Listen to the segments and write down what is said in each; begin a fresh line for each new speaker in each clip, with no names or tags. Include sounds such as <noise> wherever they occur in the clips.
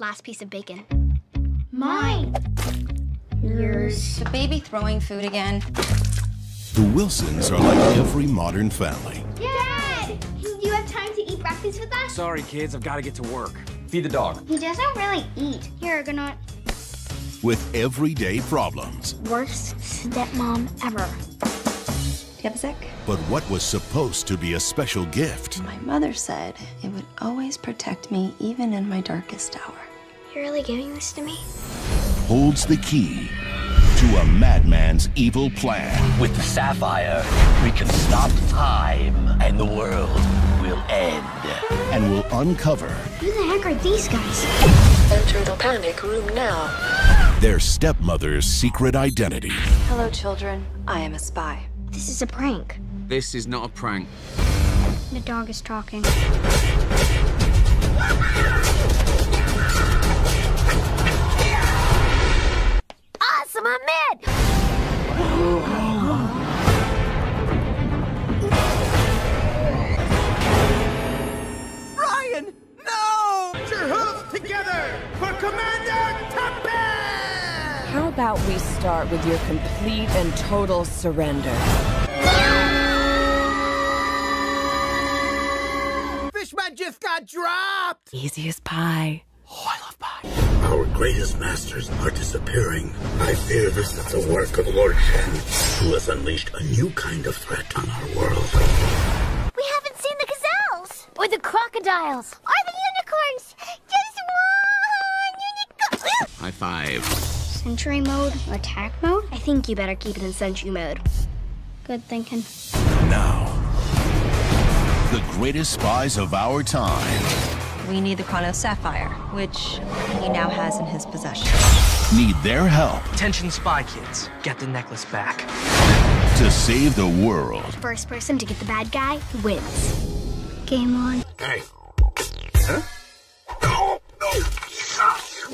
last piece of bacon.
Mine.
Yours.
The baby throwing food again.
The Wilsons are like every modern family.
Dad! Do you have time to eat breakfast with us?
Sorry, kids, I've got to get to work.
Feed the dog.
He doesn't really eat. Here, Argonaut.
with everyday problems.
Worst stepmom ever.
Do you have a sec?
But what was supposed to be a special gift
My mother said it would always protect me even in my darkest hour.
You're really giving this to me?
holds the key to a madman's evil plan.
With the sapphire, we can stop time, and the world will end.
and we'll uncover
Who the heck are these guys?
Enter the panic room now.
their stepmother's secret identity.
Hello, children. I am a spy.
This is a prank.
This is not a prank.
The dog is talking. Awesome, I'm in!
Ryan, no! Put your hooves together for Commander Tempest!
How about we start with your complete and total surrender?
Just got dropped!
Easy as oh, pie.
Our greatest masters are disappearing. I fear this is the work of Lord Shen, who has unleashed a new kind of threat on our world.
We haven't seen the gazelles! Or the crocodiles! Or the unicorns! Just one unicorn!
High five.
Sentry mode? Attack mode? I think you better keep it in sentry mode. Good thinking.
Now, the greatest spies of our time
We need the Chronos Sapphire, which he now has in his possession.
need their help
Attention spy kids, get the necklace back.
to save the world.
First person to get the bad guy wins. Game on.
Hey. Huh? No, no.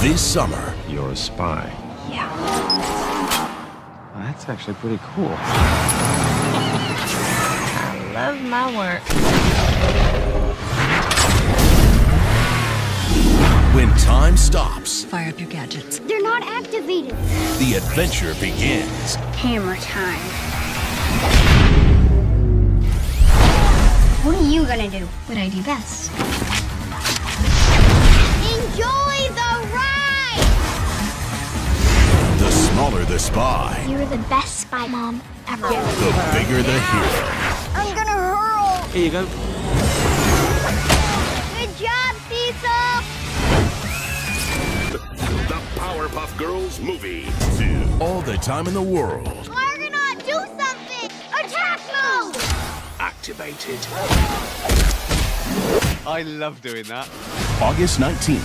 This summer,
You're a spy.
Yeah.
That's actually pretty cool.
I love my work.
when time stops,
Fire up your gadgets.
They're not activated.
the adventure begins.
Hammer time. What are you gonna do? What I do best. Enjoy the
The the spy,
You're the best spy mom ever.
the bigger the hero.
I'm gonna hurl!
Here you go.
Good job, Cecil!
The Powerpuff Girls movie.
All the time in the world.
Argonaut, do something! Attack mode!
Activated.
I love doing that.
August 19th.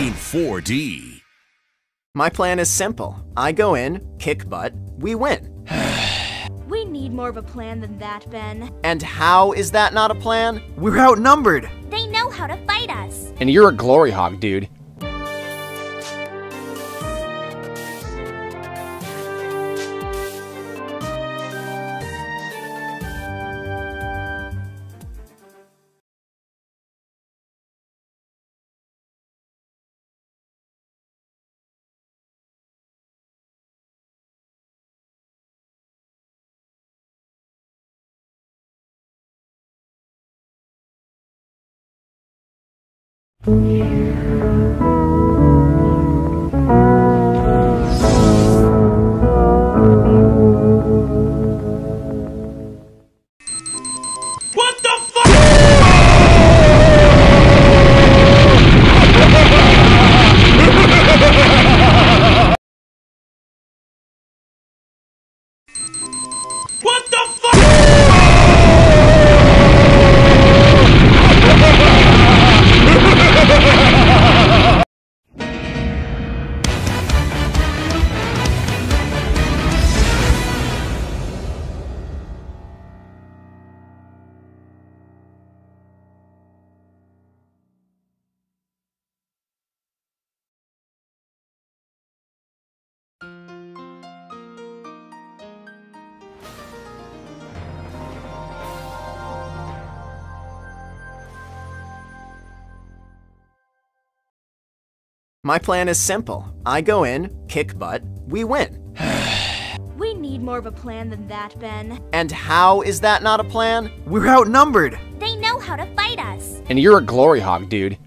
In 4D.
My plan is simple. I go in, kick butt, we win. <sighs>
We need more of a plan than that, Ben.
And how is that not a plan? We're outnumbered.
They know how to fight us.
And you're a glory hog, dude.
My plan is simple. I go in, kick butt, we win. <sighs>
We need more of a plan than that, Ben.
And how is that not a plan?
We're outnumbered.
They know how to fight us.
And you're a glory hog, dude.